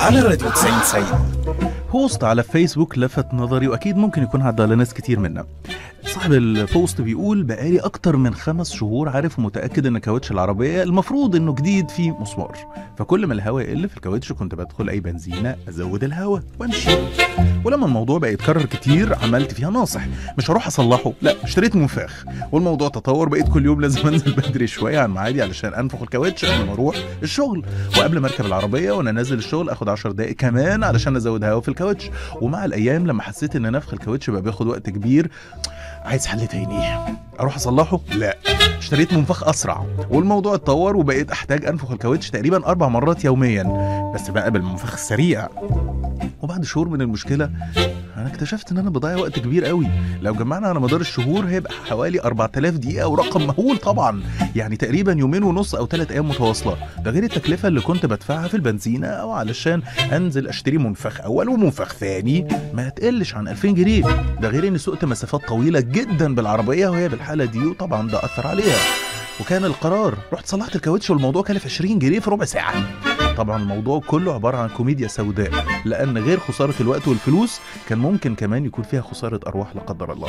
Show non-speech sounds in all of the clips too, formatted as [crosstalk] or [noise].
على راديو 90 90 post على فيسبوك لفت نظري وأكيد ممكن يكون عدى على ناس كتير منا. صاحب ال post بيقول بقالي أكتر من خمس شهور عارف ومتأكد إن كاوتش العربية المفروض إنه جديد فيه مسمار. فكل ما الهواء يقل في الكاوتش كنت بدخل أي بنزينة أزود الهواء وأمشي. ولما الموضوع بقى يتكرر كتير عملت فيها ناصح. مش هروح أصلحه لا اشتريت منفاخ والموضوع تطور بقيت كل يوم لازم [laughs] أنزل بدري شوية عن ميعادي علشان أنفخ الكاوتش قبل ما أروح الشغل. وقبل ما أركب العربية وأنا نازل الشغل آخد 10 دقائق كمان علشان أزود هواء في الكاوتش. ومع الأيام لما حسيت إن نفخ الكاوتش بقى بياخد وقت كبير عايز حل تاني. أروح أصلحه؟ لا. اشتريت منفخ أسرع. والموضوع اتطور وبقيت أحتاج أنفخ الكاوتش تقريبا أربع مرات يوميا. بس بقى بالمنفخ السريع. وبعد شهور من المشكلة أنا اكتشفت إن أنا بضيع وقت كبير قوي لو جمعنا على مدار الشهور هيبقى حوالي 4000 دقيقة ورقم مهول طبعا. يعني تقريبا يومين ونص أو ثلاث أيام متواصلة. ده غير التكلفة اللي كنت بدفعها في البنزينة أو علشان أنزل أشتري منفخ أول ومنفخ ثاني. ما تقلش عن 2000 جنيه. ده غير إني سقت مسافات طويلة جدا بالعربية وهي بالحالة دي وطبعا ده أثر عليها. وكان القرار. رحت صلحت الكاوتش والموضوع كلف 20 جنيه في ربع ساعة. طبعا الموضوع كله عبارة عن كوميديا سوداء لأن غير خسارة الوقت والفلوس كان ممكن كمان يكون فيها خسارة أرواح لا قدر الله.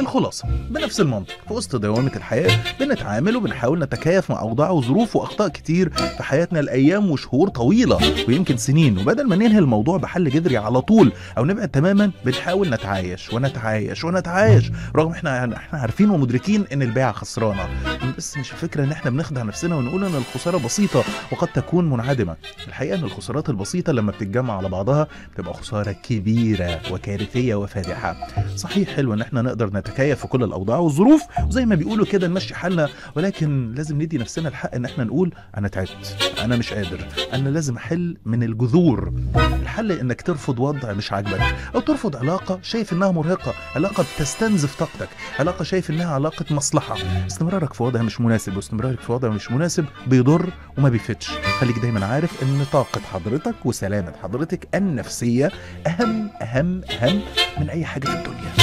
الخلاصة بنفس المنطق في وسط دوامة الحياة بنتعامل وبنحاول نتكيف مع أوضاع وظروف وأخطاء كتير في حياتنا لأيام وشهور طويلة ويمكن سنين وبدل ما ننهي الموضوع بحل جذري على طول أو نبعد تماما بنحاول نتعايش ونتعايش ونتعايش رغم إحنا إحنا عارفين ومدركين إن البيعه خسرانة. بس مش الفكرة إن إحنا بنخدع نفسنا ونقول أن الخسارة بسيطة وقد تكون منعدمة. الحقيقة إن الخسارات البسيطة لما بتتجمع على بعضها بتبقى خسارة كبيرة وكارثية وفادحة. صحيح حلو إن إحنا نقدر نتكيف في كل الأوضاع والظروف وزي ما بيقولوا كده نمشي حالنا ولكن لازم ندي نفسنا الحق إن إحنا نقول أنا تعبت أنا مش قادر أنا لازم أحل من الجذور. الحل إنك ترفض وضع مش عاجبك أو ترفض علاقة شايف إنها مرهقة علاقة بتستنزف طاقتك علاقة شايف إنها علاقة مصلحة. استمرارك في وضع مش مناسب واستمرارك في وضع مش مناسب بيضر وما بيفيدش. خليك دايما عارف إن طاقة حضرتك وسلامة حضرتك النفسية أهم أهم أهم من أي حاجة في الدنيا.